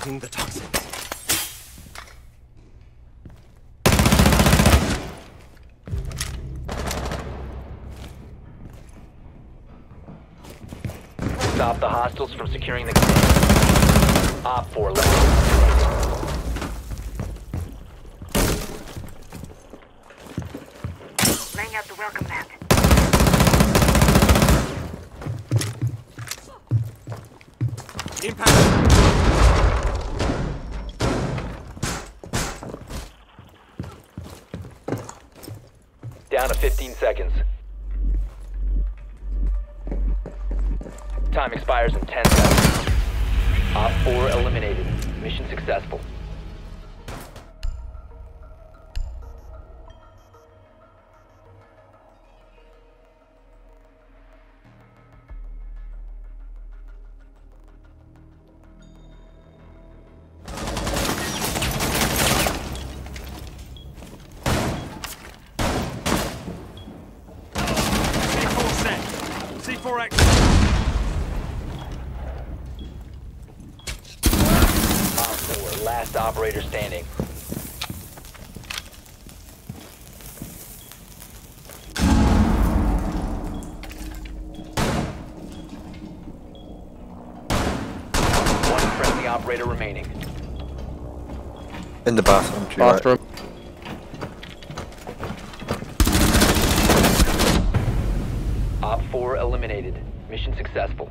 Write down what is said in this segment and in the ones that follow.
Activating the toxins. Stop the hostiles from securing the container. Op 4 left. Laying out the welcome mat. Impact. Down to 15 seconds. Time expires in 10 seconds. Op 4 eliminated. Mission successful. Op 4, last operator standing. One friendly operator remaining. In the bathroom, to your right. Bathroom. Op 4 eliminated. Mission successful.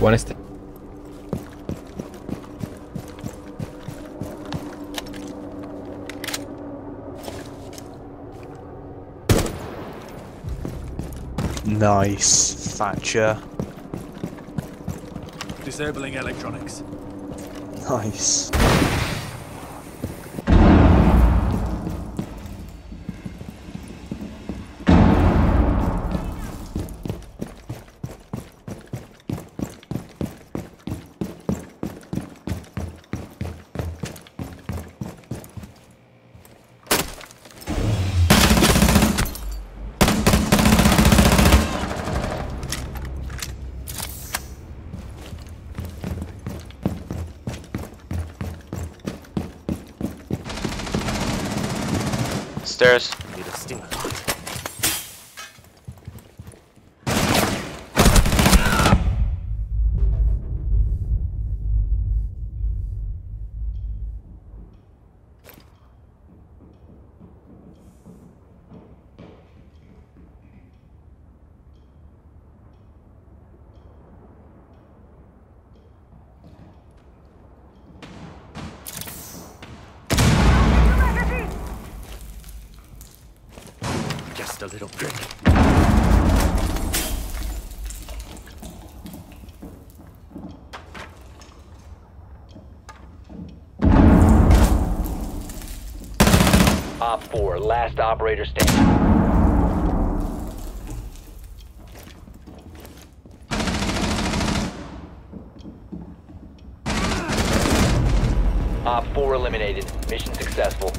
One is Nice. Thatcher. Disabling electronics. Nice. Stairs. Just a little prick. Op 4, last operator standing. Op 4 eliminated. Mission successful.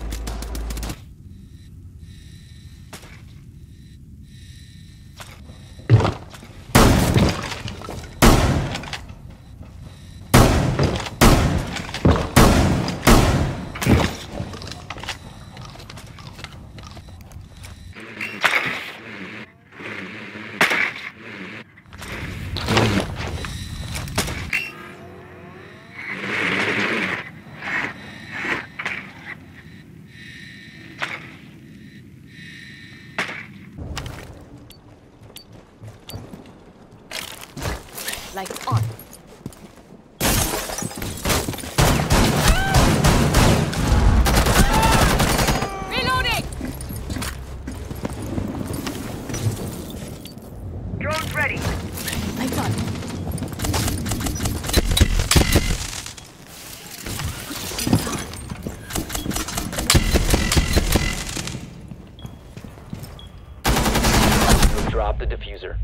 Lights diffuser.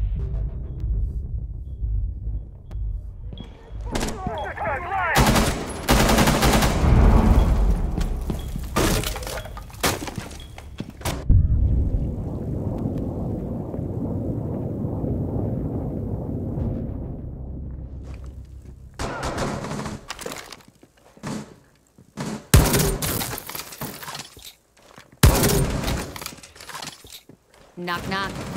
Knock, knock.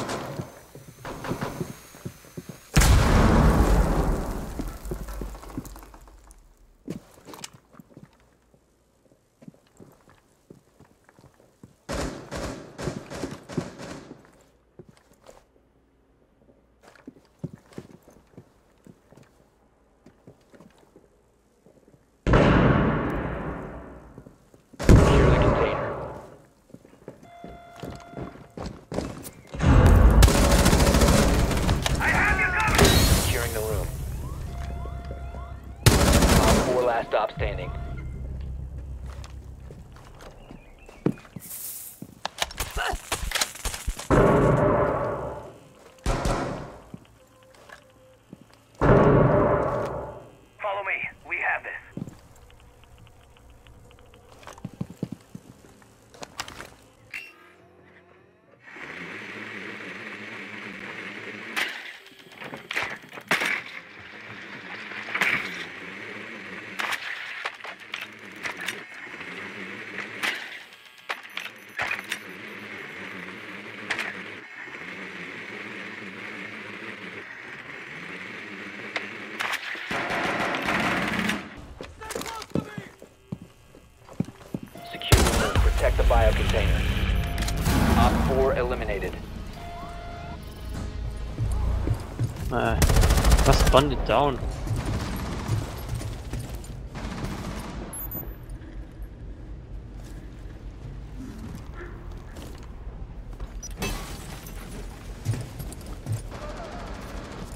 container. Op 4 eliminated. Uh, just spawned it down.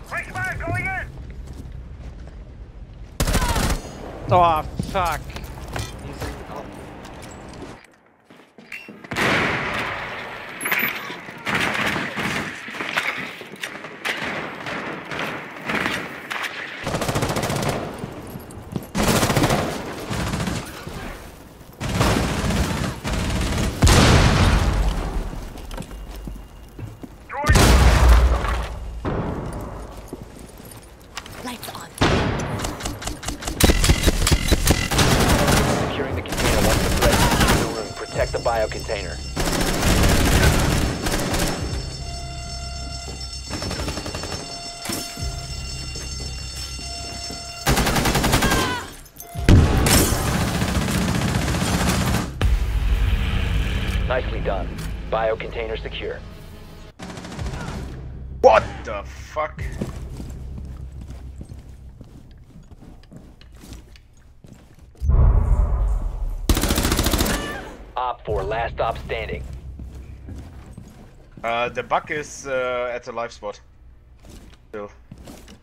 Break fire going in. Oh, fuck. Lights on. Securing the container once the threat is in the room. Protect bio container. Nicely done. Bio container secure. What the fuck? Op 4 last stop standing. Uh, the buck is uh, at the live spot. Still.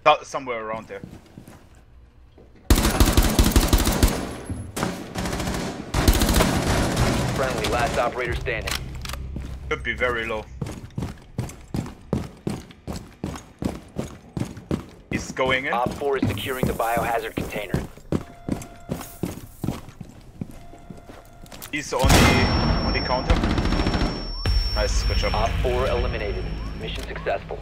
So- somewhere around there. Friendly last operator standing. Could be very low. He's going in. Op 4 is securing the biohazard container. He's on the on the counter. Nice, good job. Op 4 eliminated. Mission successful.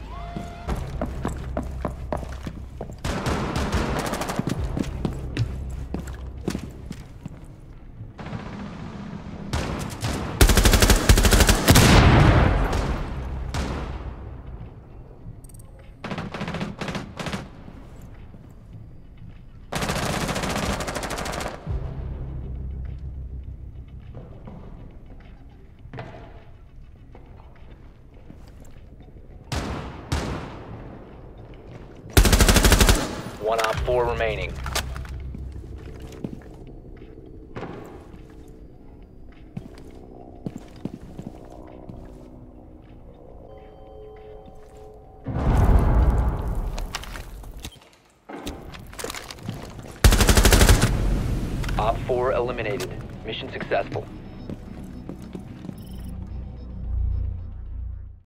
4 remaining. Op 4 eliminated. Mission successful.